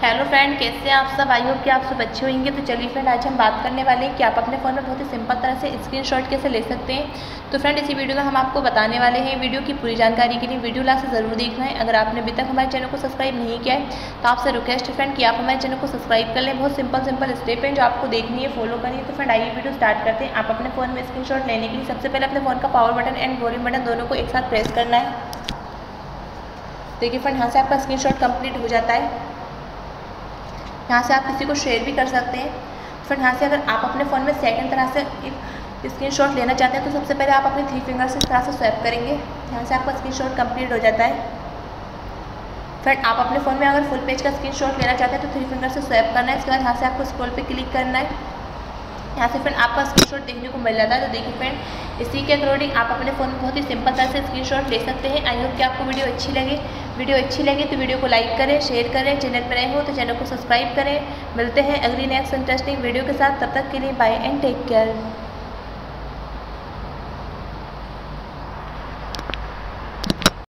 Hello friend कैसे हैं आप सब? आई होप कि आप सब अच्छे होंगे। तो चलिए फ्रेंड आज हम बात करने वाले हैं कि आप अपने फ़ोन में बहुत ही सिंपल तरह से स्क्रीनशॉट कैसे ले सकते हैं। तो फ्रेंड इसी वीडियो में हम आपको बताने वाले हैं वीडियो की पूरी जानकारी के लिए। वीडियो लास्ट ज़रूर देखना है। अगर आपने अभी तक हमारे चैनल को सब्सक्राइब नहीं किया है तो आपसे रिक्वेस्ट है फ्रेंड कि आप हमारे चैनल को सब्सक्राइब कर लें। बहुत सिंपल सिंपल स्टेप हैं जो आपको देखनी है फॉलो करनी है। तो फ्रेंड आइए वीडियो स्टार्ट करते हैं। आप अपने फ़ोन में स्क्रीन लेने के लिए सबसे पहले अपने फ़ोन का power button and volume button दोनों को एक साथ प्रेस करना है। देखिए फ्रेंड यहाँ से आपका स्क्रीनशॉट कंप्लीट हो जाता है। यहाँ से आप किसी को शेयर भी कर सकते हैं। फिर यहाँ से अगर आप अपने फ़ोन में सेकंड तरह से एक स्क्रीन लेना चाहते हैं तो सबसे पहले आप अपने थ्री फिंगर से इस तरह से स्वैप करेंगे। यहाँ से आपका स्क्रीन शॉट कंप्लीट हो जाता है। फ्रेंड आप अपने फ़ोन में अगर फुल पेज का स्क्रीन लेना चाहते हैं तो थ्री फिंगर से स्वैप करना है। इसके बाद यहाँ से आपको स्क्रोल पर क्लिक करना है। यहाँ से फ्रेंड आपका स्क्रीनशॉट देखने को मिल जाता है तो देखिए फ्रेंड इसी के अकॉर्डिंग आप अपने फ़ोन में बहुत ही सिंपल तरह से स्क्रीनशॉट ले सकते हैं। आई होप कि आपको वीडियो अच्छी लगे। वीडियो अच्छी लगे तो वीडियो को लाइक करें शेयर करें। चैनल पर नए हो तो चैनल को सब्सक्राइब करें। मिलते हैं अगली नेक्स्ट इंटरेस्टिंग वीडियो के साथ। तब तक के लिए बाय एंड टेक केयर